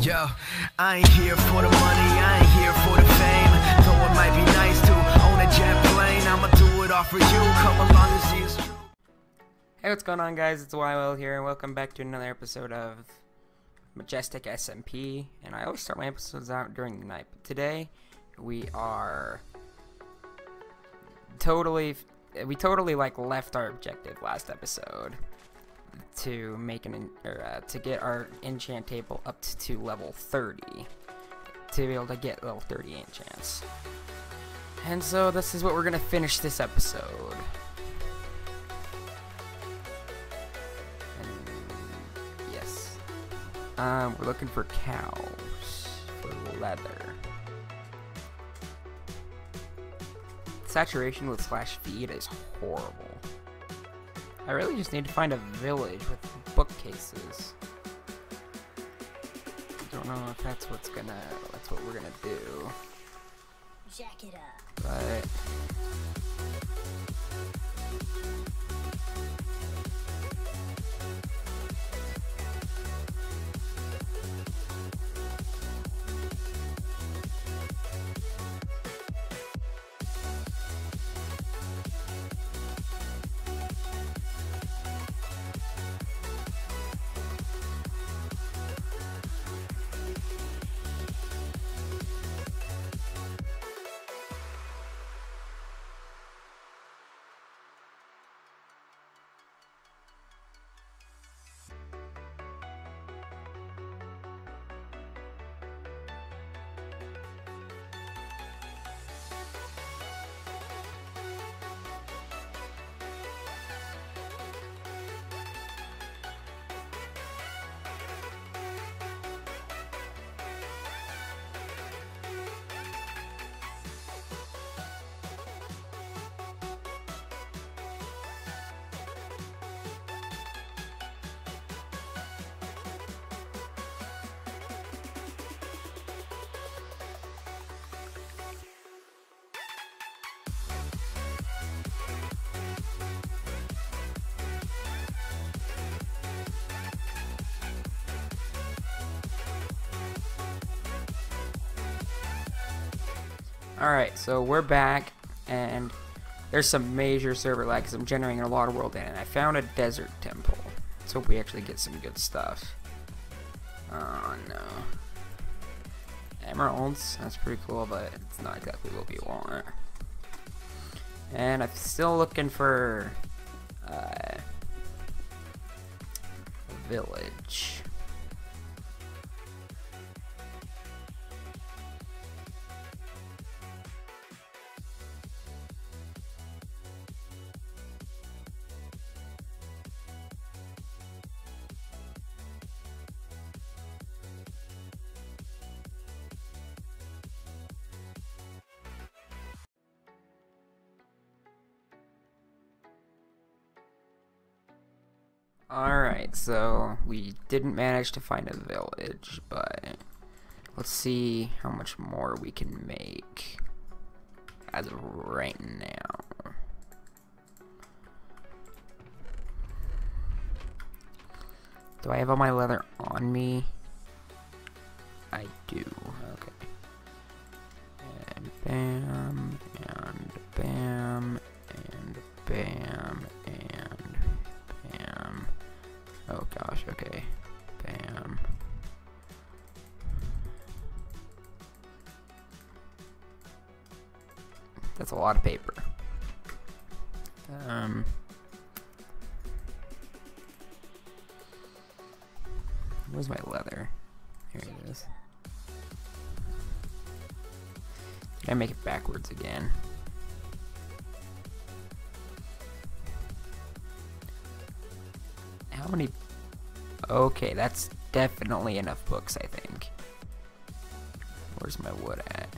Yo, I ain't here for the money, I ain't here for the fame. Though it might be nice to own a jet plane, I'ma do it all for you. Come along and see it's. Hey, what's going on, guys? It's YWL here, and welcome back to another episode of Majestic SMP. And I always start my episodes out during the night, but today we are totally, we totally like left our objective last episode to make an or uh, to get our enchant table up to, level 30 to be able to get level 30 enchants. And so this is what we're gonna finish this episode. Yes, um, we're looking for cows for leather. Saturation with slash feed is horrible. I really just need to find a village with bookcases. I Don't know if that's what's gonna that's what we're gonna do. Jack it up. But Alright, so we're back, and there's some major server lag because I'm generating a lot of world data, and I found a desert temple. Let's hope we actually get some good stuff. Oh no. Emeralds, that's pretty cool, but it's not exactly what we want. And I'm still looking for uh, a village. Alright, so we didn't manage to find a village, but let's see how much more we can make as of right now. Do I have all my leather on me? I do. Okay. And bam, That's a lot of paper. Um. Where's my leather? Here it is. Did I make it backwards again? How many? Okay, that's definitely enough books, I think. Where's my wood at?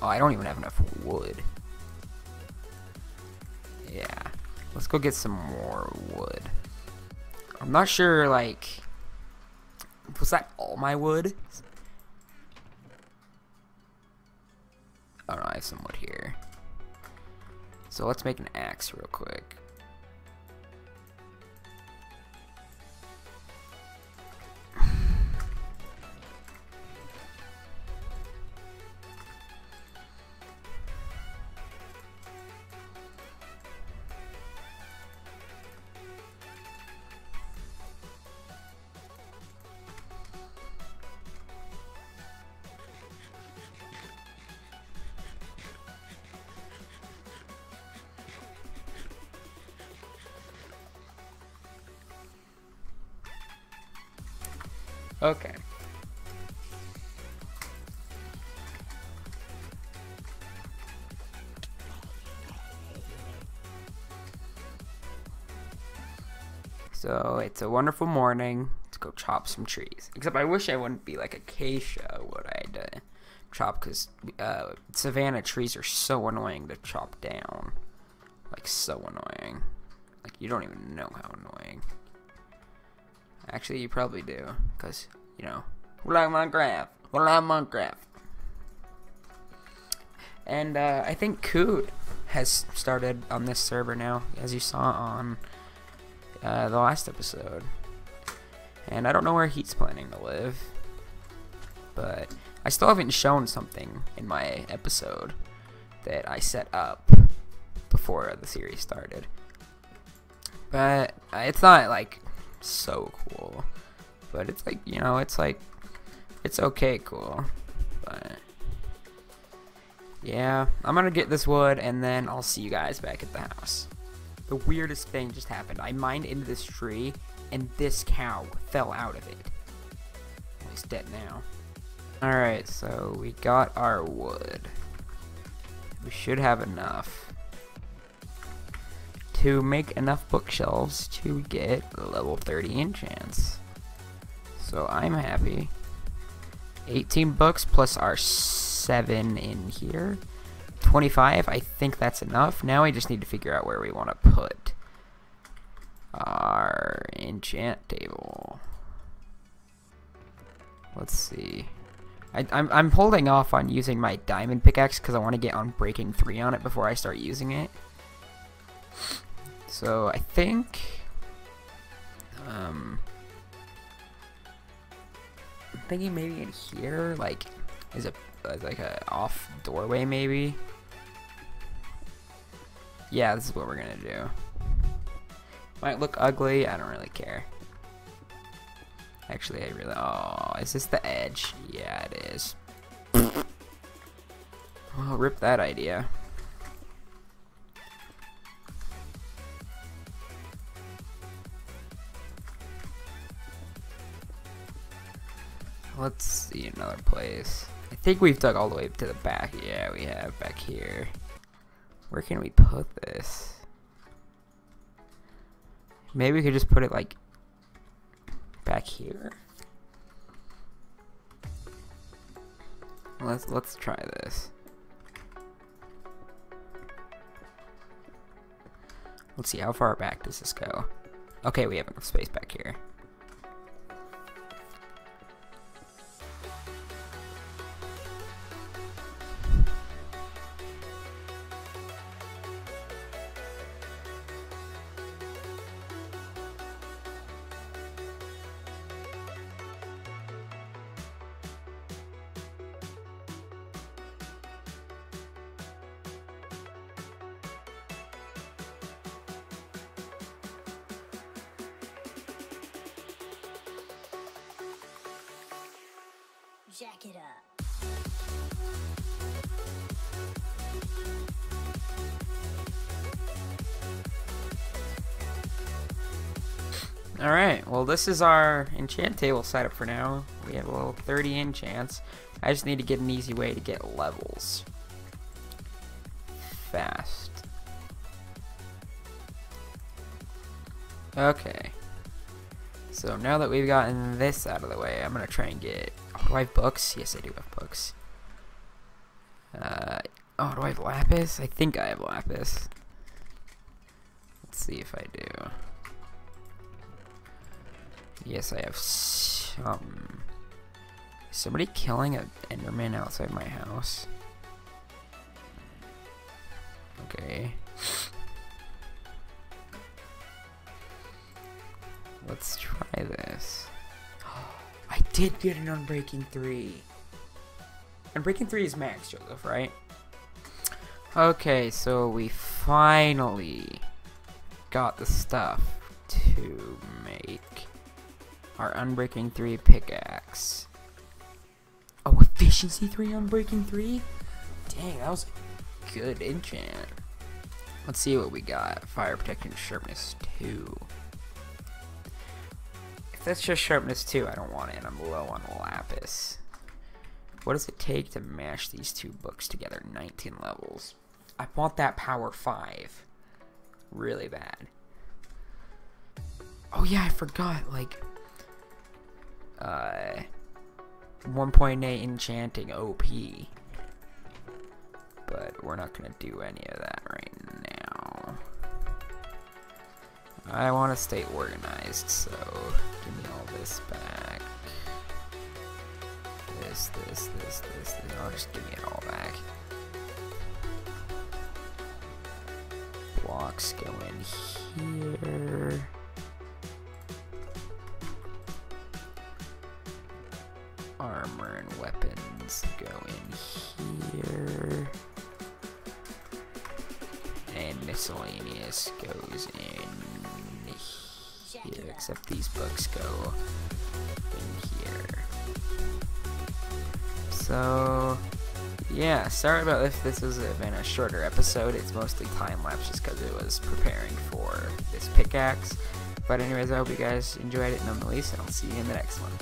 Oh, I don't even have enough wood. Yeah. Let's go get some more wood. I'm not sure, like... Was that all my wood? Oh no, I have some wood here. So let's make an axe real quick. Okay. So it's a wonderful morning to go chop some trees. Except I wish I wouldn't be like acacia, would I? To chop because uh, savanna trees are so annoying to chop down. Like so annoying. Like you don't even know how annoying. Actually, you probably do, because you know, we like Minecraft. We like Minecraft. And uh, I think Coot has started on this server now, as you saw on uh, the last episode. And I don't know where he's planning to live, but I still haven't shown something in my episode that I set up before the series started. But uh, it's not like so cool, but it's like you know, it's like it's okay cool, but yeah, I'm gonna get this wood and then I'll see you guys back at the house. The weirdest thing just happened. I mined into this tree and this cow fell out of it. He's dead now. Alright, so we got our wood. We should have enough to make enough bookshelves to get level 30 enchants. So I'm happy. 18 books plus our 7 in here. 25, I think that's enough. Now I just need to figure out where we want to put our enchant table. Let's see. I, I'm, I'm holding off on using my diamond pickaxe because I want to get Unbreaking 3 on it before I start using it. So I think... Um, I'm thinking maybe in here, like, is a like a off doorway maybe. Yeah, this is what we're gonna do. Might look ugly, I don't really care. Actually, I really. Oh, is this the edge? Yeah, it is. well, rip that idea. Let's see another place. I think we've dug all the way up to the back. Yeah, we have back here. Where can we put this? Maybe we could just put it like back here. Let's let's try this. Let's see how far back does this go. Okay, we have enough space back here. Jack it up. Alright, well this is our enchant table setup for now. We have a little 30 enchants. I just need to get an easy way to get levels. Fast. Okay. So now that we've gotten this out of the way, I'm gonna try and get... Do I have books? Yes, I do have books. Uh, oh, do I have lapis? I think I have lapis. Let's see if I do. Yes, I have some. Somebody killing an Enderman outside my house? Okay. Let's try this. Did get an Unbreaking 3. Unbreaking 3 is max, Joseph, right? Okay, so we finally got the stuff to make our Unbreaking 3 pickaxe. Oh, Efficiency 3 Unbreaking 3? Dang, that was a good enchant. Let's see what we got. Fire Protection Sharpness 2. That's just sharpness 2. I don't want it. I'm low on lapis. What does it take to mash these two books together? 19 levels. I want that power 5. Really bad. Oh yeah, I forgot, like... Uh... 1.8 enchanting OP. But we're not gonna do any of that I want to stay organized, so give me all this back. This, this, this, this, this. I'll just give me it all back. Blocks go in here. Armor and weapons go in here. And miscellaneous goes in here, except these books go in here. So, yeah, sorry about if this has been a shorter episode. It's mostly time lapse just because it was preparing for this pickaxe. But anyways, I hope you guys enjoyed it nonetheless, and I'll see you in the next one.